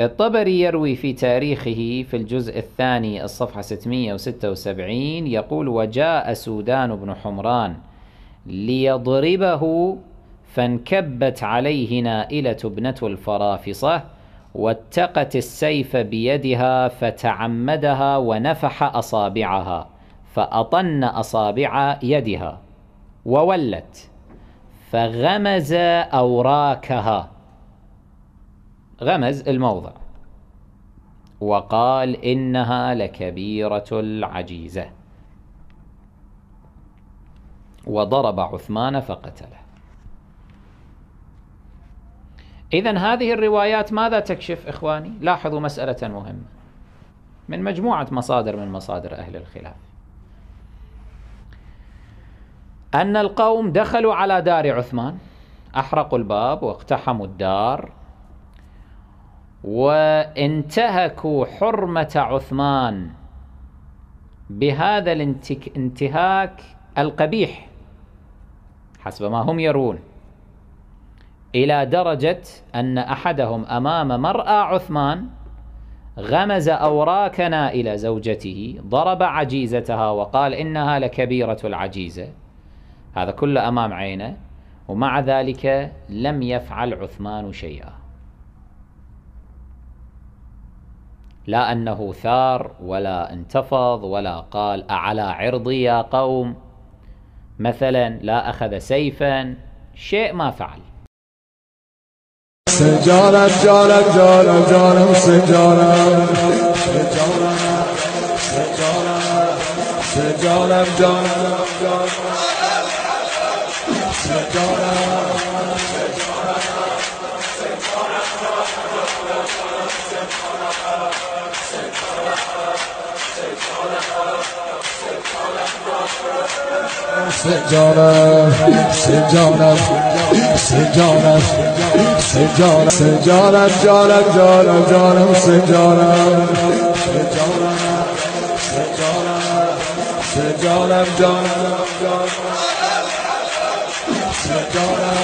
الطبري يروي في تاريخه في الجزء الثاني الصفحة 676 يقول وجاء سودان بن حمران ليضربه فانكبت عليه نائلة ابنة الفرافصة واتقت السيف بيدها فتعمدها ونفح أصابعها فأطن أصابع يدها وولت فغمز أوراكها غمز الموضع. وقال إنها لكبيرة العجيزة. وضرب عثمان فقتله. إذا هذه الروايات ماذا تكشف إخواني؟ لاحظوا مسألة مهمة. من مجموعة مصادر من مصادر أهل الخلاف. أن القوم دخلوا على دار عثمان أحرقوا الباب واقتحموا الدار وانتهكوا حرمة عثمان بهذا الانتهاك القبيح حسب ما هم يرون إلى درجة أن أحدهم أمام مرأى عثمان غمز أوراكنا إلى زوجته ضرب عجيزتها وقال إنها لكبيرة العجيزة. هذا كله أمام عينه ومع ذلك لم يفعل عثمان شيئا. لا أنه ثار ولا انتفض ولا قال أعلى عرضي يا قوم. مثلا لا أخذ سيفا شيء ما فعل. سجارة جارة جارة جارة سجارة. سجارة سجارة سجارة سجانم سجانم سجانم سجانم سجانم جانم جانم جانم سجانم سجانم سجانم جانم جانم سجانم